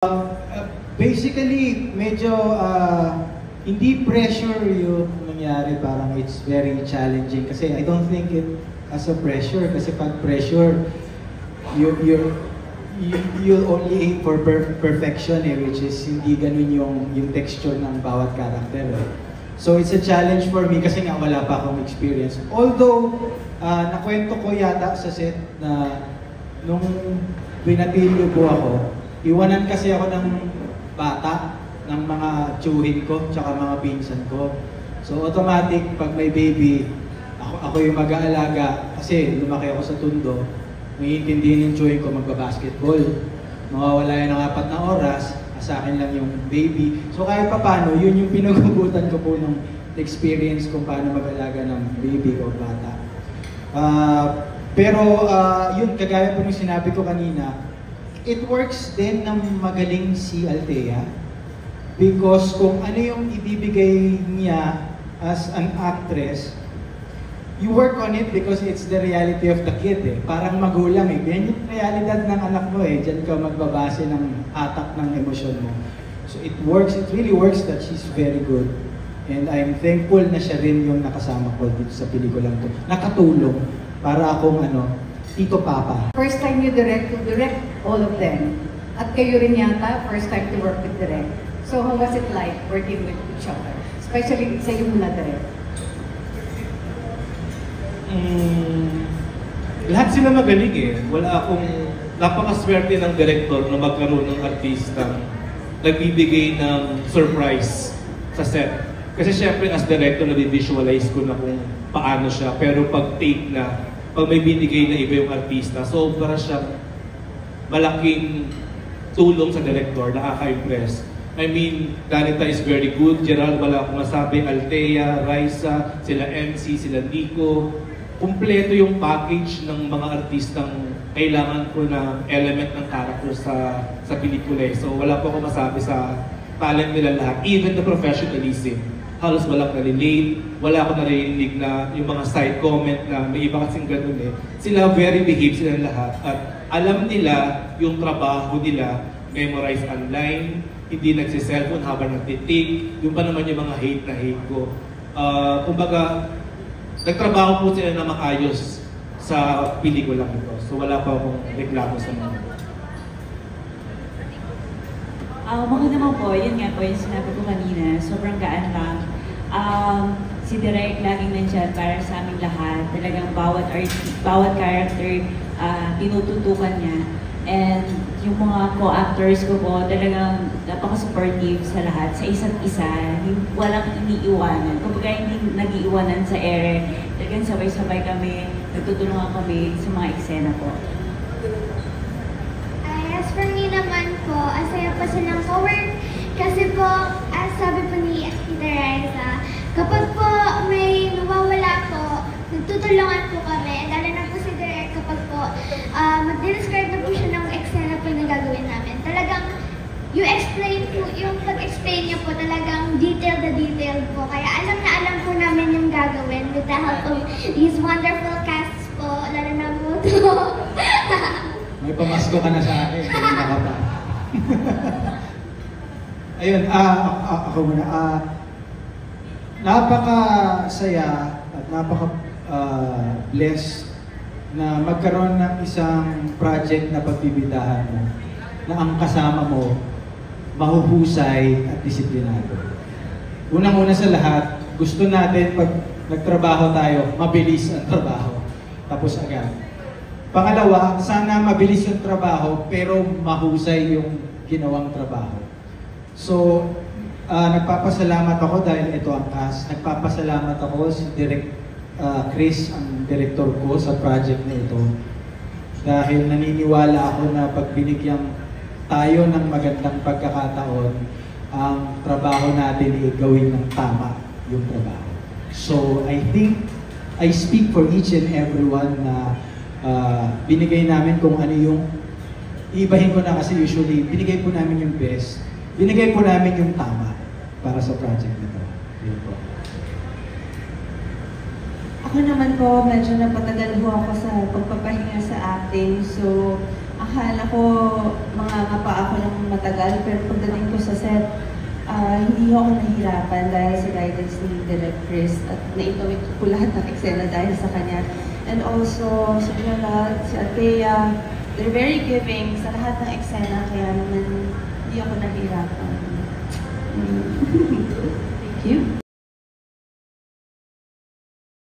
Uh, basically, medyo uh, hindi pressure yung nangyari. Parang it's very challenging. Kasi I don't think it as a pressure. Kasi pag pressure, you, you, you, you only aim for per- perfection eh, which is hindi ganun yung, yung texture ng bawat character. Eh. So it's a challenge for me kasi nga wala pa akong experience. Although, uh, nakwento ko yata sa set na nung binatilyo po ako, Iwanan kasi ako ng bata, ng mga tsuhin ko, tsaka mga pinsan ko. So automatic, pag may baby, ako, ako yung mag-aalaga. Kasi lumaki ako sa tundo, may intindihin yung tsuhin ko magbabasketball. Mawawala yan ng apat na oras, sa akin lang yung baby. So kahit pa paano, yun yung pinagugutan ko po ng experience kung paano mag-alaga ng baby o bata. Uh, pero uh, yun, kagaya po ng sinabi ko kanina, it works din ng magaling si Althea because kung ano yung ibibigay niya as an actress, you work on it because it's the reality of the kid eh. Parang magulang eh. Yan yung realidad ng anak mo eh. Diyan ka magbabase ng atak ng emosyon mo. So it works, it really works that she's very good. And I'm thankful na siya rin yung nakasama ko dito sa pelikulang to. Nakatulong para akong ano, Tito Papa. First time you direct, you direct all of them. At kayo rin yata, first time to work with direct. So how was it like working with each other? Especially sa iyo muna direct. Mm, lahat sila magaling eh. Wala akong napakaswerte ng director na magkaroon ng artista nagbibigay ng surprise sa set. Kasi syempre as director, na-visualize ko na kung paano siya. Pero pag take na, pag may binigay na iba yung artista, sobra siyang malaking tulong sa director, nakaka-impress. I mean, Danita is very good, Gerald, wala akong masabi, Altea, Raisa, sila MC, sila Nico. Kumpleto yung package ng mga artistang kailangan ko na element ng character sa sa pelikula. Eh. So wala po ako masabi sa talent nila lahat, even the professionalism halos walang nalilate, wala akong narinig na yung mga side comment na may iba kasing ganun eh. Sila very behave sila lahat at alam nila yung trabaho nila, memorize online, hindi nagsiselfone habang nagtitik, yung pa naman yung mga hate na hate ko. Uh, kumbaga, nagtrabaho po sila na makayos sa pelikulang ito. So wala pa akong reklamo sa mga Uh, ako naman po, yun nga po, yung sinabi ko kanina, sobrang gaan lang. Um, si Direk laging nandyan para sa aming lahat. Talagang bawat art, bawat character, uh, tinututukan niya. And yung mga co-actors ko po, talagang napaka-supportive sa lahat, sa isa't isa. Walang iniiwanan. Kumbaga hindi nag-iiwanan sa ere. Talagang sabay-sabay kami, nagtutulungan kami sa mga eksena po. As for me naman po, asaya pa silang co-work. Kasi po, as sabi po ni Tita Raisa, kapag po may nawawala po, nagtutulungan po kami. Lalo na po si Direk kapag po uh, mag-describe na po siya ng eksena po na gagawin namin. Talagang yung explain po, yung pag-explain niya po talagang detail the detail po. Kaya alam na alam po namin yung gagawin with the help of these wonderful casts po, lalo na po to. May pamasko ka na sa akin. Kanina ka pa. Ayun, ah, uh, ako muna. Ah, napaka-saya at napaka-blessed na magkaroon ng isang project na pagbibidahan mo na ang kasama mo mahuhusay at disiplinado. Unang-una sa lahat, gusto natin pag nagtrabaho tayo, mabilis ang trabaho. Tapos agad. Pangalawa, sana mabilis yung trabaho pero mahusay yung ginawang trabaho. So, uh, nagpapasalamat ako dahil ito ang cast. Nagpapasalamat ako si Direct uh, Chris, ang director ko sa project na ito. Dahil naniniwala ako na pag binigyan tayo ng magandang pagkakataon, ang trabaho natin ay gawin ng tama yung trabaho. So, I think I speak for each and everyone na uh, binigay namin kung ano yung, ibahin ko na kasi usually, binigay po namin yung best, binigay po namin yung tama para sa project na to. Yun po. Ako naman po, medyo napatagal ho ako sa pagpapahinga sa acting. So, akala ko mga pa ako ng matagal, pero pagdating ko sa set, ah, hindi ako nahirapan dahil sa guidance ni Direk Chris at naitawid ko lahat ng eksena dahil sa kanya. And also, si Gerald, si Atea, they're very giving sa lahat ng eksena, kaya naman hindi ako nahirapan. Mm. Thank you.